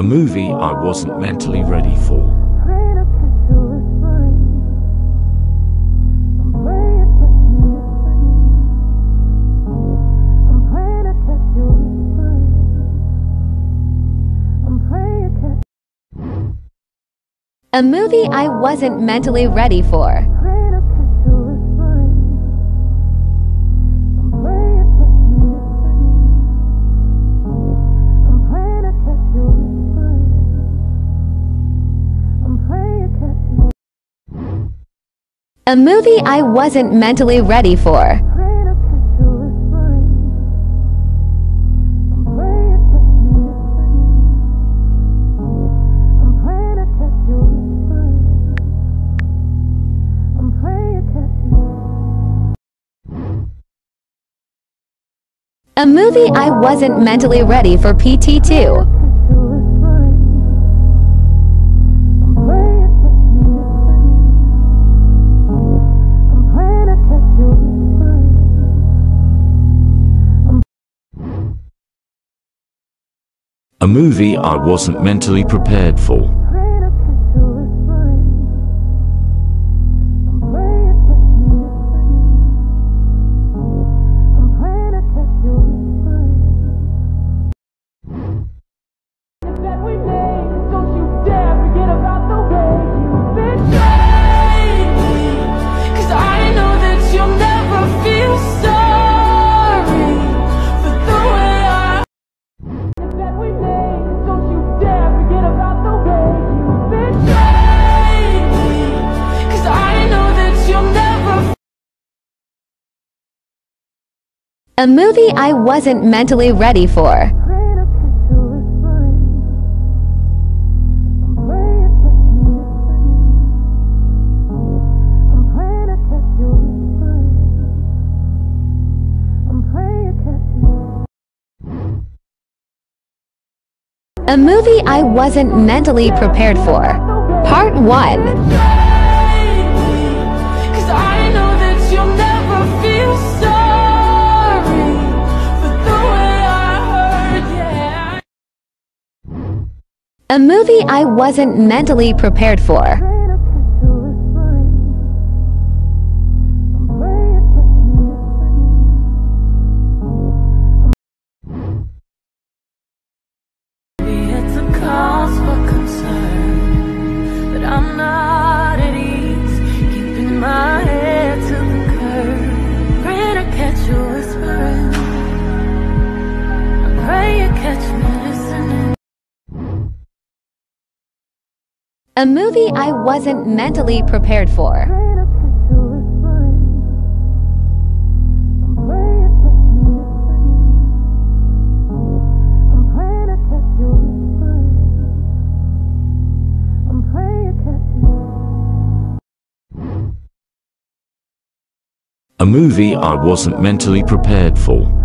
A movie I wasn't mentally ready for. A movie I wasn't mentally ready for. A movie I wasn't mentally ready for. A movie I wasn't mentally ready for PT2. A movie I wasn't mentally prepared for. A movie I wasn't mentally ready for. A movie I wasn't mentally prepared for. Part 1. A movie I wasn't mentally prepared for. Maybe it's a cause for concern, but I'm not at ease keeping my head to the to catch A movie I wasn't mentally prepared for. A movie I wasn't mentally prepared for.